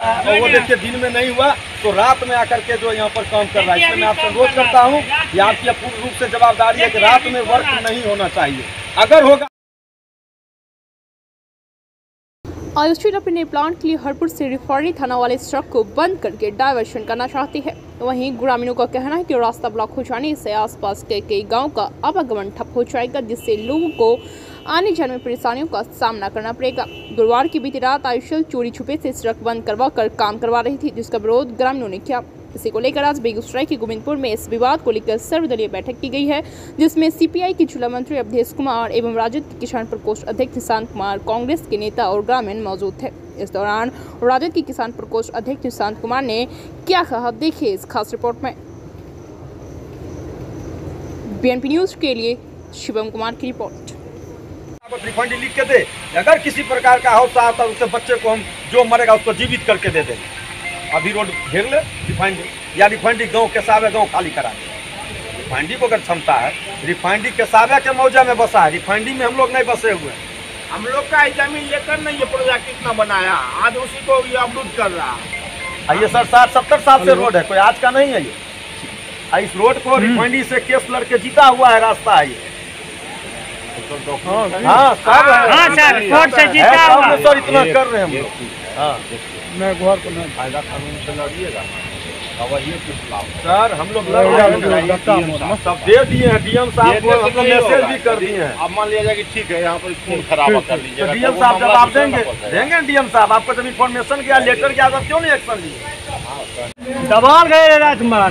और वो देखिए दिन में नहीं हुआ तो रात में आकर के जो यहाँ पर काम कर रहा है इसलिए मैं आपसे अनुरोध करता हूँ कि आपकी पूर्ण रूप से जवाबदारी है कि रात में वर्क नहीं होना चाहिए। अगर होगा आयुष्मान अपने प्लांट के लिए हरपुर से रिफाइनरी थाना वाले सड़क को बंद करके डायवर्शन करना चाहती है। वहीं ग्रामीणों का कहना है कि रास्ता ब्लॉक हो जाने से आसपास के कई गाँव का आवागमन ठप हो जाएगा जिससे लोगों को आने जाने में परेशानियों का सामना करना पड़ेगा। गुरुवार की बीती रात आयुषल चोरी छुपे से सड़क बंद करवा कर काम करवा रही थी, जिसका विरोध ग्रामीणों ने किया। इसी को लेकर आज बेगूसराय के गोविंदपुर में इस विवाद को लेकर सर्वदलीय बैठक की गई है, जिसमें सीपीआई के जिला मंत्री अवधेश कुमार एवं राजद किसान प्रकोष्ठ अध्यक्ष निशांत कुमार, कांग्रेस के नेता और ग्रामीण मौजूद थे। इस दौरान राजद के किसान प्रकोष्ठ अध्यक्ष निशांत कुमार ने क्या कहा, देखिए इस खास रिपोर्ट में। बीएनपी न्यूज़ के लिए शिवम कुमार की रिपोर्ट। आपको रिफंड लिख के दे। अगर किसी प्रकार का हादसा आता है उससे बच्चे को हम जो मरेगा उसको जीवित करके दे देंगे। अभी रोड घेर ले रिफाइंडी या रिफाइंडी गाँव के सावे गाँव खाली करा दे। रिफाइंडी को अगर क्षमता है रिफाइंडी के सावे के मौजा में बसा है? रिफाइंडी में हम लोग नहीं बसे हुए। हैं हम लोग का ज़मीन लेकर नहीं ये प्रोजेक्ट इतना बनाया। आज उसी को ये अवरुद्ध कर रहा। है ये सर साठ सत्तर साल से रोड है कोई आज का नहीं है ये। इस रोड को रिफाइंडी से केस लड़के जीता हुआ है रास्ता है ये। हाँ सब हाँ। सर कोर्ट से जीता हुआ सर इतना कर रहे हैं। हम लोग हाँ मैं घर को फ़ायदा कानून से लड़िएगा। सर हम लोग हैं। हैं सब दे दिए हैं डीएम साहब को हम लोग मैसेज भी कर दिए हैं। अब मान लिया जाए कि ठीक है यहाँ पर खून खराब कर तो लीजिएगा डीएम साहब मामला जवाब दूसरा देंगे देंगे डीएम साहब आपको जब इन्फॉर्मेशन किया लेटर किया तब क्यों नहीं एक्शन लिए दबाल गए राजकुमार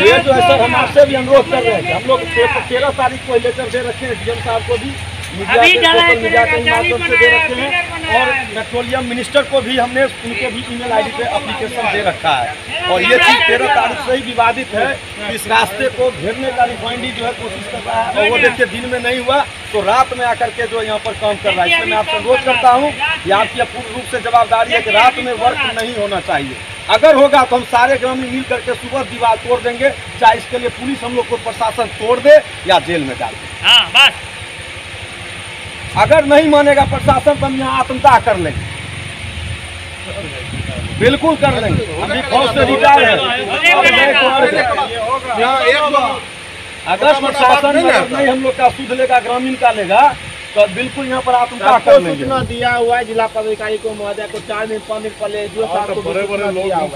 ये जो है सर, हम आपसे भी अनुरोध कर रहे हैं हम लोग तेरह तारीख को लेकर दे रखे हैं, डीएम साहब को भी। मीडिया अभी के सोशल मीडिया के माध्यम से दे रखे हैं। और पेट्रोलियम मिनिस्टर को भी हमने उनको भी ईमेल आईडी पे एप्लीकेशन दे रखा है। और ये चीज़ तेरह तारीख से ही विवादित है इस रास्ते को घेरने का रिफाइनरी जो है कोशिश कर रहा है। और वो देखिए दिन में नहीं हुआ तो रात में आकर के जो यहाँ पर काम कर रहा है इसलिए मैं आपसे अनुरोध करता हूँ कि आपकी पूर्ण रूप से जवाबदारी है कि रात में वर्क नहीं होना चाहिए। अगर होगा तो हम सारे ग्रामीण मिल करके सुबह दीवार तोड़ देंगे चाहे इसके लिए पुलिस हम लोग को प्रशासन तोड़ दे या जेल में डाल दे। हाँ बस। अगर नहीं मानेगा प्रशासन तो हम यहाँ आत्मदाह कर लेंगे। बिल्कुल कर लेंगे। अभी फौज से रिटायर है। अगर प्रशासन नहीं हम लोग का सुध लेगा ग्रामीण का लेगा तो बिल्कुल यहाँ पर सबको कर लेंगे। सूचना दिया हुआ है जिला पदाधिकारी को महोदय को चार दिन पाँच दिन पहले जो बड़े बड़े लोग है।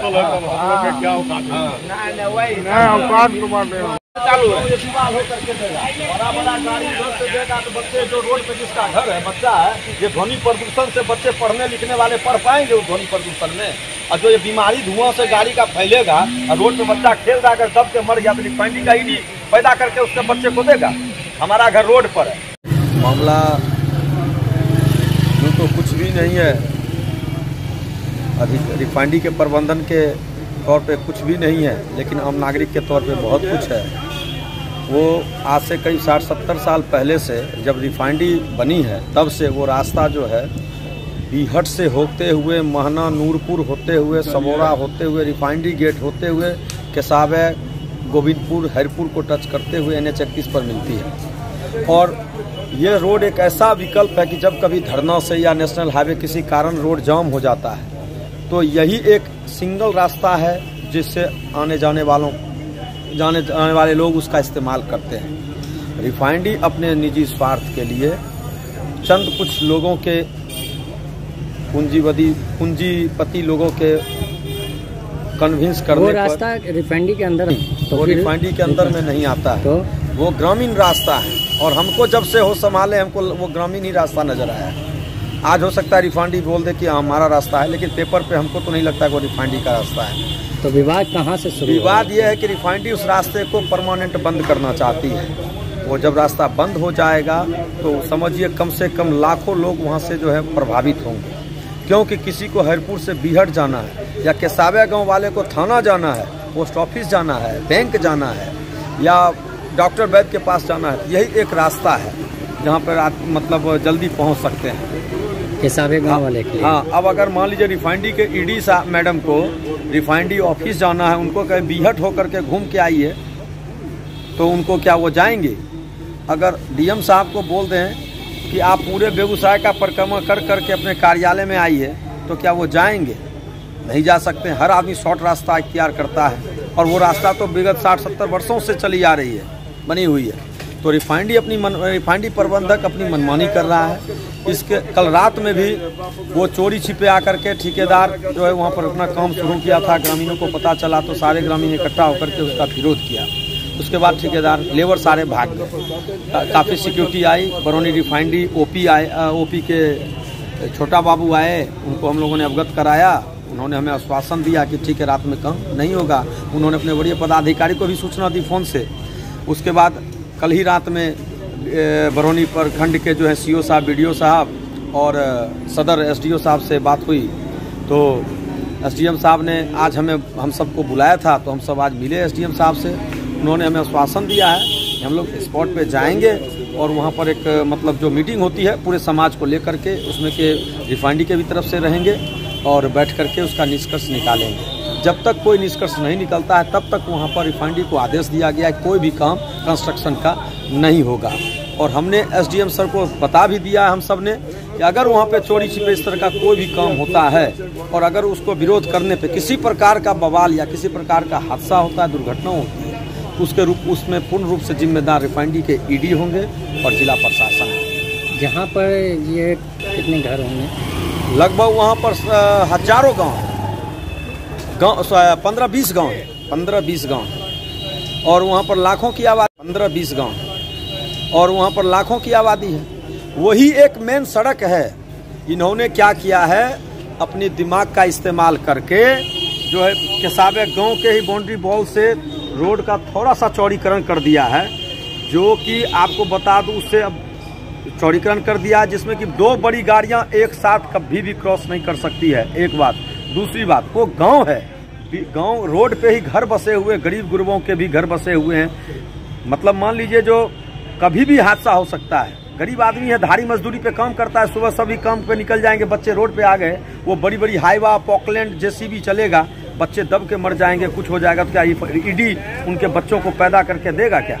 क्या चालू है। ये विवाद हो करके देगा बड़ा बड़ा गाड़ी उधर से देगा तो बच्चे जो रोड पे जिसका घर है बच्चा है ये ध्वनि प्रदूषण से बच्चे पढ़ने लिखने वाले पढ़ पाएँगे उस ध्वनि प्रदूषण में। और जो ये बीमारी धुआँ से गाड़ी का फैलेगा और रोड पे बच्चा खेल रहा अगर दब के मर गया तो रिफाइनरी का ईडी पैदा करके उसके बच्चे को देगा। हमारा घर रोड पर है। मामला यूँ तो कुछ भी नहीं है। अधिक रिफाइनरी के प्रबंधन के तौर पे कुछ भी नहीं है, लेकिन आम नागरिक के तौर पे बहुत कुछ है। वो आज से करीब साठ, सत्तर साल पहले से जब रिफाइनरी बनी है, तब से वो रास्ता जो है, बीहट से होते हुए, महना, नूरपुर होते हुए, समोरा होते हुए, रिफाइनरी गेट होते हुए केसावे गोविंदपुर, हरिपुर को टच करते हुए एन एच पर मिलती है। और ये रोड एक ऐसा विकल्प है कि जब कभी धरना से या नेशनल हाईवे किसी कारण रोड जाम हो जाता है तो यही एक सिंगल रास्ता है जिससे आने जाने वालों जाने जाने वाले लोग उसका इस्तेमाल करते हैं। रिफाइंडी अपने निजी स्वार्थ के लिए चंद कुछ लोगों के पूंजीवदी पूंजीपति लोगों के कन्विंस वो करने पर रास्ता रिफाइनरी के अंदर तो वो रिफाइनरी के अंदर में नहीं आता है। तो? वो ग्रामीण रास्ता है और हमको जब से हो संभाले हमको वो ग्रामीण ही रास्ता नज़र आया है। आज हो सकता है रिफाइनरी बोल दे कि हमारा रास्ता है लेकिन पेपर पे हमको तो नहीं लगता कि वो रिफाइनरी का रास्ता है। तो विवाद कहाँ से शुरू विवाद यह है कि रिफाइनरी उस रास्ते को परमानेंट बंद करना चाहती है। वो जब रास्ता बंद हो जाएगा तो समझिए कम से कम लाखों लोग वहाँ से जो है प्रभावित होंगे। क्योंकि किसी को हरपुर से बिहट जाना है या केसावे गाँव वाले को थाना जाना है पोस्ट ऑफ़िस जाना है बैंक जाना है या डॉक्टर वैद्य के पास जाना है यही एक रास्ता है जहाँ पर आप मतलब जल्दी पहुँच सकते हैं। केसावे गाँव वाले के लिए। हाँ अब अगर मान लीजिए रिफाइनरी के ईडी साहब मैडम को रिफाइनरी ऑफ़िस जाना है उनको कहीं बीहट होकर के घूम के आइए तो उनको क्या वो जाएँगे? अगर डीएम साहब को बोल दें कि आप पूरे बेगूसराय का परिक्रमा कर करके अपने कार्यालय में आइए तो क्या वो जाएँगे? नहीं जा सकते। हर आदमी शॉर्ट रास्ता इख्तियार करता है और वो रास्ता तो विगत साठ सत्तर वर्षों से चली आ रही है बनी हुई है। तो रिफाइंडी अपनी मन, रिफाइंडी प्रबंधक अपनी मनमानी कर रहा है। इसके, कल रात में भी वो चोरी छिपे आकर के ठेकेदार जो है वहाँ पर अपना काम शुरू किया था। ग्रामीणों को पता चला तो सारे ग्रामीण इकट्ठा होकर के उसका विरोध किया। उसके बाद ठेकेदार, लेबर सारे भाग गए। काफ़ी सिक्योरिटी आई, बरौनी रिफाइनरी ओपी आए ओपी के छोटा बाबू आए, उनको हम लोगों ने अवगत कराया। उन्होंने हमें आश्वासन दिया कि ठीक है, रात में काम नहीं होगा। उन्होंने अपने वरीय पदाधिकारी को भी सूचना दी फ़ोन से। उसके बाद कल ही रात में बरौनी प्रखंड के जो है सीओ साहब, बीडीओ साहब और सदर एसडीओ साहब से बात हुई। तो एसडीएम साहब ने आज हमें, हम सबको बुलाया था तो हम सब आज मिले एसडीएम साहब से। उन्होंने हमें आश्वासन दिया है कि हम लोग स्पॉट पे जाएँगे और वहाँ पर एक मतलब जो मीटिंग होती है पूरे समाज को लेकर के, उसमें के रिफाइंडी के भी तरफ़ से रहेंगे और बैठ करके उसका निष्कर्ष निकालेंगे। जब तक कोई निष्कर्ष नहीं निकलता है, तब तक वहाँ पर रिफाइंडी को आदेश दिया गया है, कोई भी काम कंस्ट्रक्शन का नहीं होगा। और हमने एसडीएम सर को बता भी दिया है हम सबने कि अगर वहाँ पे चोरी छिपे इस तरह का कोई भी काम होता है और अगर उसको विरोध करने पे किसी प्रकार का बवाल या किसी प्रकार का हादसा होता है दुर्घटना होती है तो उसके रूप उसमें पूर्ण रूप से जिम्मेदार रिफाइनरी के ईडी होंगे और जिला प्रशासन। जहाँ पर ये कितने घर होंगे? लगभग वहाँ पर हज़ारों गाँव। गाँव पंद्रह बीस गाँव है। पंद्रह बीस गाँव। है और वहाँ पर लाखों की आबादी पंद्रह बीस गाँव। और वहाँ पर लाखों की आबादी है। वही एक मेन सड़क है। इन्होंने क्या किया है? अपने दिमाग का इस्तेमाल करके जो है केसावे गाँव के ही बाउंड्री बॉल से रोड का थोड़ा सा चौड़ीकरण कर दिया है, जो कि आपको बता दूँ, उससे अब चौड़ीकरण कर दिया है, जिसमें कि दो बड़ी गाड़ियाँ एक साथ कभी भी क्रॉस नहीं कर सकती है। एक बात। दूसरी बात, वो गाँव है। गाँव रोड पे ही घर बसे हुए, गरीब गुरबों के भी घर बसे हुए हैं। मतलब मान लीजिए जो कभी भी हादसा हो सकता है। गरीब आदमी है, धारी मजदूरी पे काम करता है, सुबह सभी काम पे निकल जाएँगे, बच्चे रोड पे आ गए, वो बड़ी बड़ी हाईवा, पॉकलैंड जैसी भी चलेगा, बच्चे दब के मर जाएँगे, कुछ हो जाएगा तो क्या ईडी उनके बच्चों को पैदा करके देगा क्या?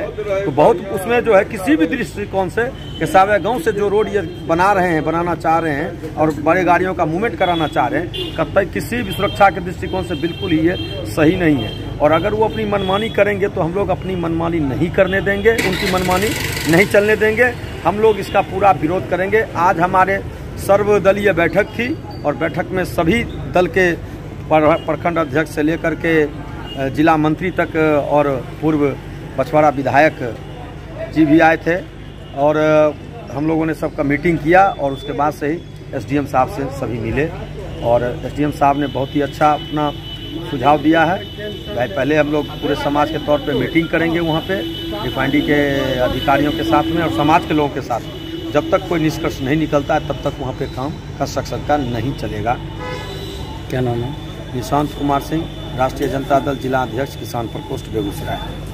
तो बहुत उसमें जो है किसी भी दृष्टिकोण से केसावे गाँव से जो रोड ये बना रहे हैं, बनाना चाह रहे हैं और बड़े गाड़ियों का मूवमेंट कराना चाह रहे हैं कतई किसी भी सुरक्षा के दृष्टिकोण से बिल्कुल ही ये सही नहीं है। और अगर वो अपनी मनमानी करेंगे तो हम लोग अपनी मनमानी नहीं करने देंगे, उनकी मनमानी नहीं चलने देंगे। हम लोग इसका पूरा विरोध करेंगे। आज हमारे सर्वदलीय बैठक थी और बैठक में सभी दल के प्रखंड अध्यक्ष से लेकर के जिला मंत्री तक, और पूर्व पछवाड़ा विधायक जी भी आए थे और हम लोगों ने सबका मीटिंग किया और उसके बाद से ही एसडीएम साहब से सभी मिले और एसडीएम साहब ने बहुत ही अच्छा अपना सुझाव दिया है। भाई पहले हम लोग पूरे समाज के तौर पे मीटिंग करेंगे वहाँ पे रिफाइंडी के अधिकारियों के साथ में और समाज के लोगों के साथ। में जब तक कोई निष्कर्ष नहीं निकलता है तब तक वहाँ पे काम कंस्ट्रक्शन का नहीं चलेगा। क्या नाम है? निशांत कुमार सिंह राष्ट्रीय जनता दल जिला अध्यक्ष किसान प्रकोष्ठ बेगूसराय।